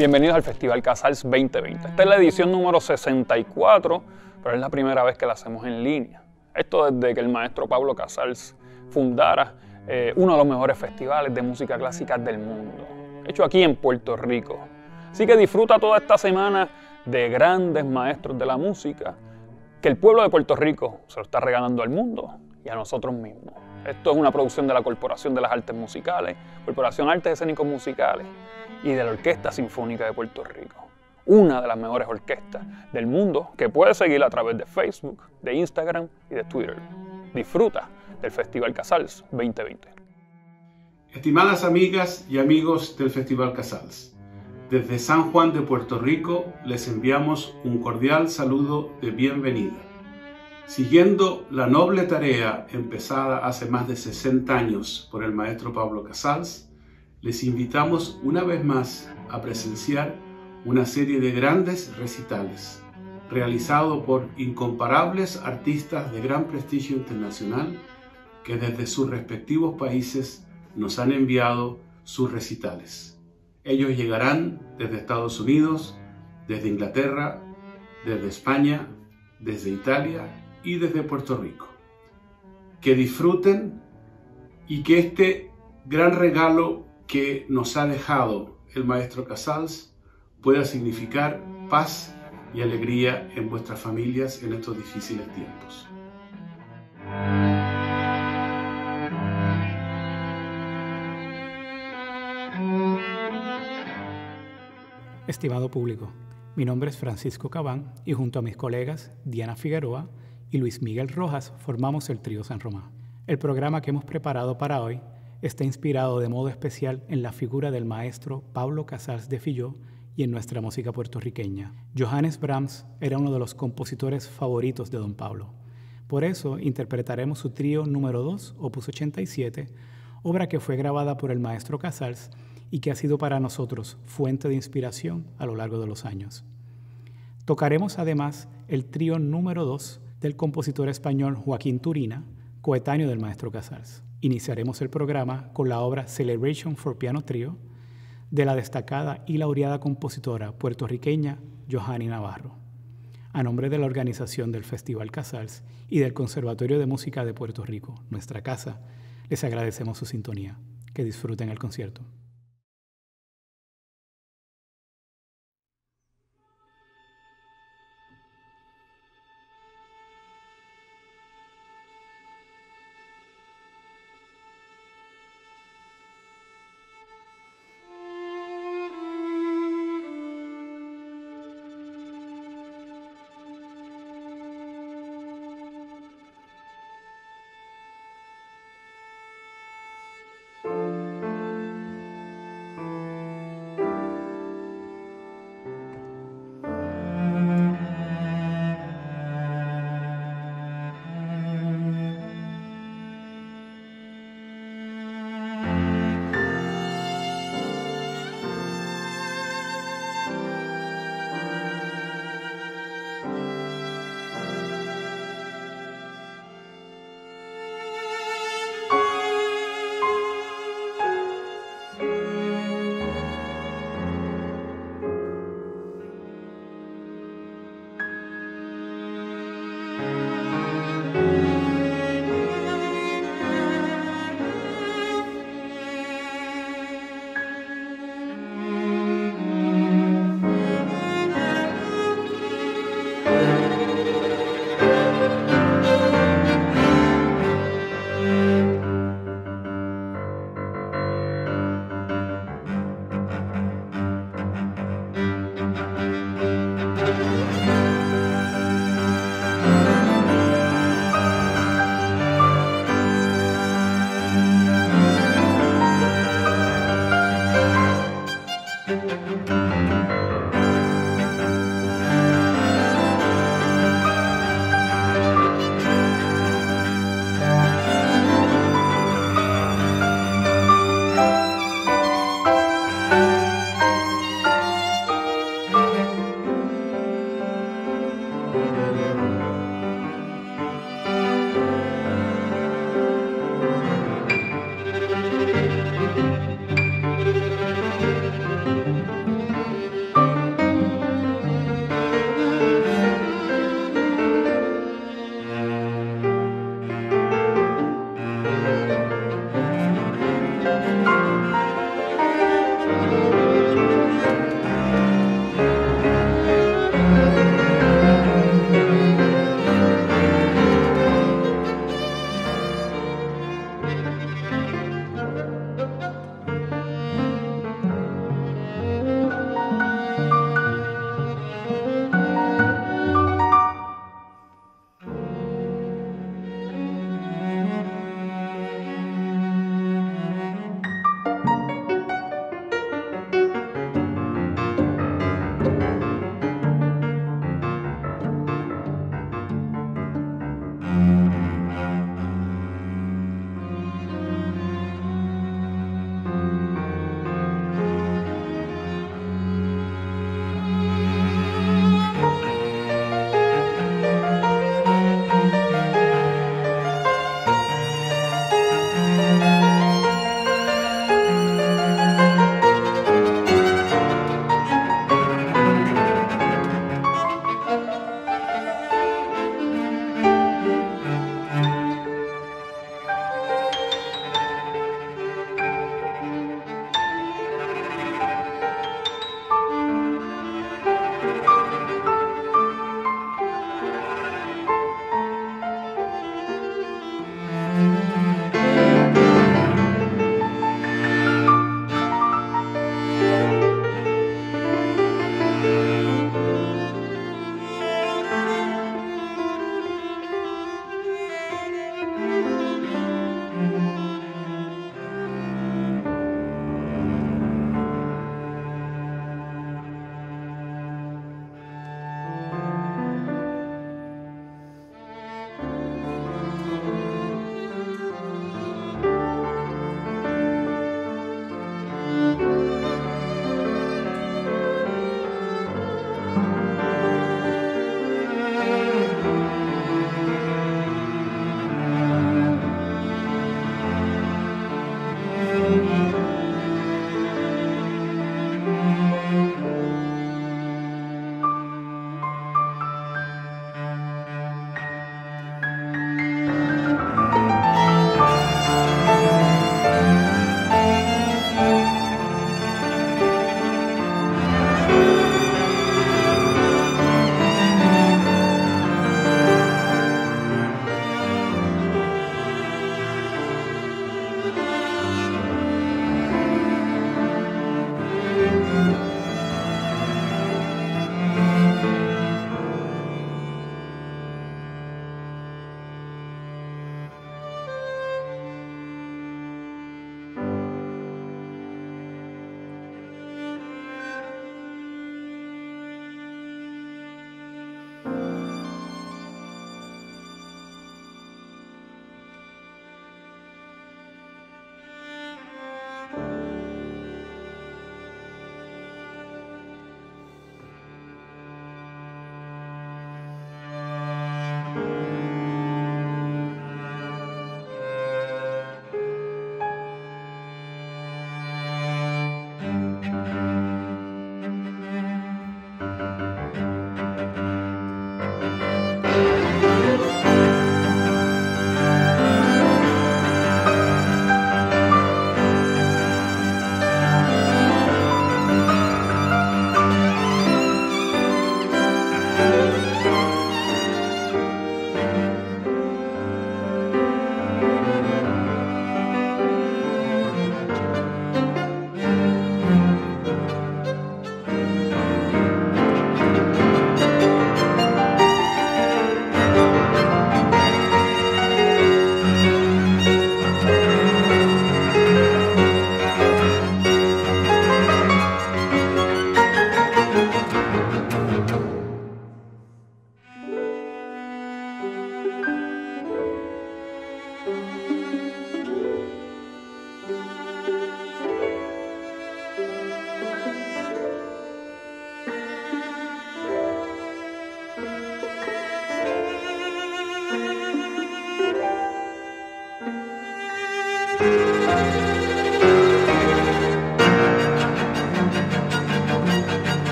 Bienvenidos al Festival Casals 2020. Esta es la edición número 64, pero es la primera vez que la hacemos en línea. Esto desde que el maestro Pablo Casals fundara eh, uno de los mejores festivales de música clásica del mundo, hecho aquí en Puerto Rico. Así que disfruta toda esta semana de grandes maestros de la música que el pueblo de Puerto Rico se lo está regalando al mundo y a nosotros mismos. Esto es una producción de la Corporación de las Artes Musicales, Corporación Artes Escénicos Musicales y de la Orquesta Sinfónica de Puerto Rico. Una de las mejores orquestas del mundo que puedes seguir a través de Facebook, de Instagram y de Twitter. Disfruta del Festival Casals 2020. Estimadas amigas y amigos del Festival Casals, desde San Juan de Puerto Rico les enviamos un cordial saludo de bienvenida. Siguiendo la noble tarea empezada hace más de 60 años por el maestro Pablo Casals, les invitamos una vez más a presenciar una serie de grandes recitales realizado por incomparables artistas de gran prestigio internacional que desde sus respectivos países nos han enviado sus recitales. Ellos llegarán desde Estados Unidos, desde Inglaterra, desde España, desde Italia y desde Puerto Rico. Que disfruten y que este gran regalo que nos ha dejado el maestro Casals pueda significar paz y alegría en vuestras familias en estos difíciles tiempos. Estimado público, mi nombre es Francisco Cabán y junto a mis colegas Diana Figueroa, y Luis Miguel Rojas formamos el trío San Román. El programa que hemos preparado para hoy está inspirado de modo especial en la figura del maestro Pablo Casals de Filló y en nuestra música puertorriqueña. Johannes Brahms era uno de los compositores favoritos de don Pablo. Por eso interpretaremos su trío número 2, opus 87, obra que fue grabada por el maestro Casals y que ha sido para nosotros fuente de inspiración a lo largo de los años. Tocaremos además el trío número 2, del compositor español Joaquín Turina, coetáneo del maestro Casals. Iniciaremos el programa con la obra Celebration for Piano Trio de la destacada y laureada compositora puertorriqueña Johanny Navarro. A nombre de la organización del Festival Casals y del Conservatorio de Música de Puerto Rico, nuestra casa, les agradecemos su sintonía. Que disfruten el concierto.